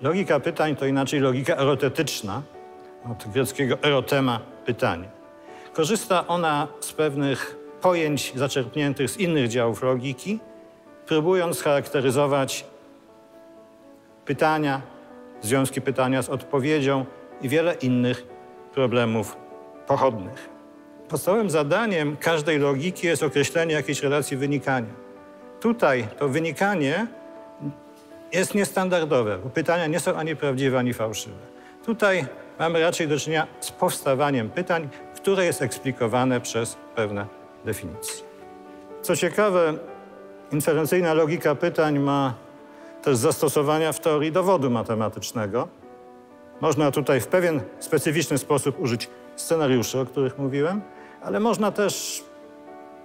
Logika pytań to inaczej logika erotetyczna, od greckiego erotema pytanie. Korzysta ona z pewnych pojęć zaczerpniętych z innych działów logiki, próbując charakteryzować pytania, związki pytania z odpowiedzią i wiele innych problemów pochodnych. Podstawowym zadaniem każdej logiki jest określenie jakiejś relacji wynikania. Tutaj to wynikanie jest niestandardowe, bo pytania nie są ani prawdziwe, ani fałszywe. Tutaj mamy raczej do czynienia z powstawaniem pytań, które jest eksplikowane przez pewne definicje. Co ciekawe, inferencyjna logika pytań ma też zastosowania w teorii dowodu matematycznego. Można tutaj w pewien specyficzny sposób użyć scenariuszy, o których mówiłem, ale można też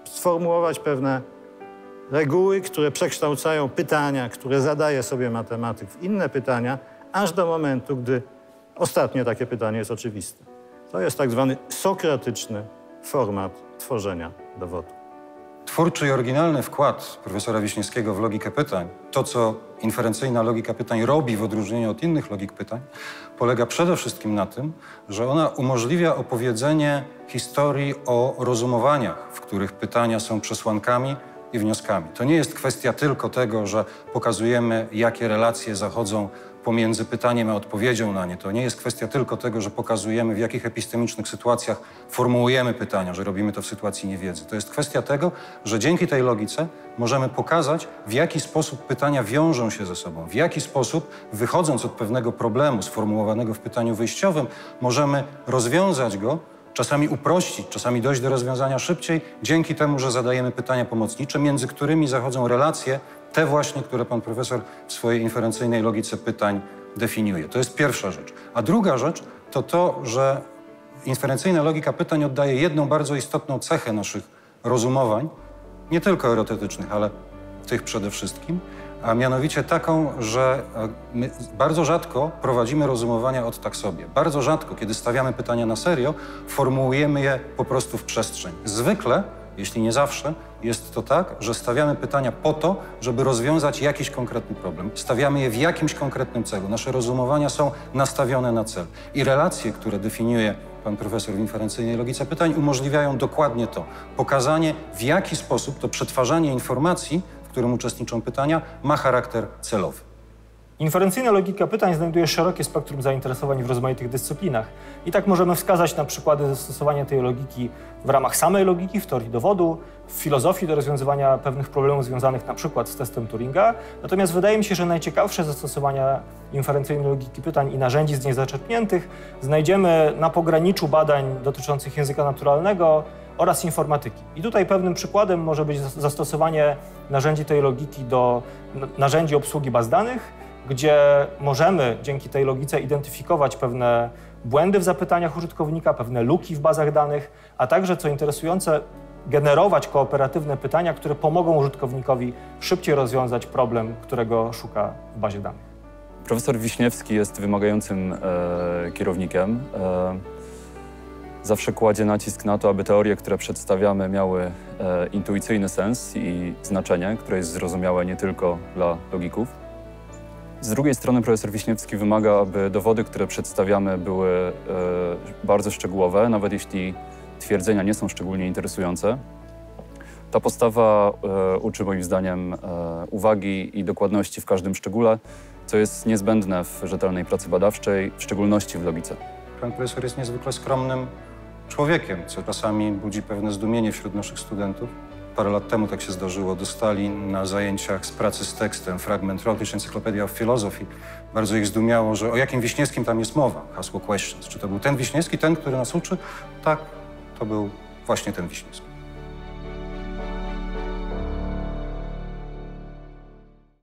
sformułować pewne reguły, które przekształcają pytania, które zadaje sobie matematyk w inne pytania, aż do momentu, gdy ostatnie takie pytanie jest oczywiste. To jest tak zwany sokratyczny format tworzenia dowodu. Twórczy i oryginalny wkład profesora Wiśniewskiego w logikę pytań, to co inferencyjna logika pytań robi w odróżnieniu od innych logik pytań, polega przede wszystkim na tym, że ona umożliwia opowiedzenie historii o rozumowaniach, w których pytania są przesłankami i wnioskami. To nie jest kwestia tylko tego, że pokazujemy, jakie relacje zachodzą pomiędzy pytaniem a odpowiedzią na nie. To nie jest kwestia tylko tego, że pokazujemy, w jakich epistemicznych sytuacjach formułujemy pytania, że robimy to w sytuacji niewiedzy. To jest kwestia tego, że dzięki tej logice możemy pokazać, w jaki sposób pytania wiążą się ze sobą, w jaki sposób, wychodząc od pewnego problemu sformułowanego w pytaniu wyjściowym, możemy rozwiązać go czasami uprościć, czasami dojść do rozwiązania szybciej, dzięki temu, że zadajemy pytania pomocnicze, między którymi zachodzą relacje, te właśnie, które pan profesor w swojej inferencyjnej logice pytań definiuje. To jest pierwsza rzecz. A druga rzecz to to, że inferencyjna logika pytań oddaje jedną bardzo istotną cechę naszych rozumowań, nie tylko erotetycznych, ale tych przede wszystkim, a mianowicie taką, że e, my bardzo rzadko prowadzimy rozumowania od tak sobie. Bardzo rzadko, kiedy stawiamy pytania na serio, formułujemy je po prostu w przestrzeń. Zwykle, jeśli nie zawsze, jest to tak, że stawiamy pytania po to, żeby rozwiązać jakiś konkretny problem. Stawiamy je w jakimś konkretnym celu. Nasze rozumowania są nastawione na cel. I relacje, które definiuje pan profesor w inferencyjnej logice pytań, umożliwiają dokładnie to. Pokazanie, w jaki sposób to przetwarzanie informacji którym uczestniczą pytania, ma charakter celowy. Inferencyjna logika pytań znajduje szerokie spektrum zainteresowań w rozmaitych dyscyplinach. I tak możemy wskazać na przykłady zastosowania tej logiki w ramach samej logiki, w teorii dowodu, w filozofii do rozwiązywania pewnych problemów związanych przykład z testem Turinga. Natomiast wydaje mi się, że najciekawsze zastosowania inferencyjnej logiki pytań i narzędzi z niej zaczerpniętych znajdziemy na pograniczu badań dotyczących języka naturalnego, oraz informatyki. I tutaj pewnym przykładem może być zastosowanie narzędzi tej logiki do narzędzi obsługi baz danych, gdzie możemy dzięki tej logice identyfikować pewne błędy w zapytaniach użytkownika, pewne luki w bazach danych, a także, co interesujące, generować kooperatywne pytania, które pomogą użytkownikowi szybciej rozwiązać problem, którego szuka w bazie danych. Profesor Wiśniewski jest wymagającym e, kierownikiem. E, zawsze kładzie nacisk na to, aby teorie, które przedstawiamy, miały e, intuicyjny sens i znaczenie, które jest zrozumiałe nie tylko dla logików. Z drugiej strony profesor Wiśniewski wymaga, aby dowody, które przedstawiamy, były e, bardzo szczegółowe, nawet jeśli twierdzenia nie są szczególnie interesujące. Ta postawa e, uczy moim zdaniem e, uwagi i dokładności w każdym szczególe, co jest niezbędne w rzetelnej pracy badawczej, w szczególności w logice. Pan profesor jest niezwykle skromnym człowiekiem, co czasami budzi pewne zdumienie wśród naszych studentów. Parę lat temu tak się zdarzyło. Dostali na zajęciach z pracy z tekstem fragment Routledge Encyclopedia of Philosophy. Bardzo ich zdumiało, że o jakim Wiśniewskim tam jest mowa, hasło questions. Czy to był ten Wiśniewski, ten, który nas uczy? Tak, to był właśnie ten Wiśniewski.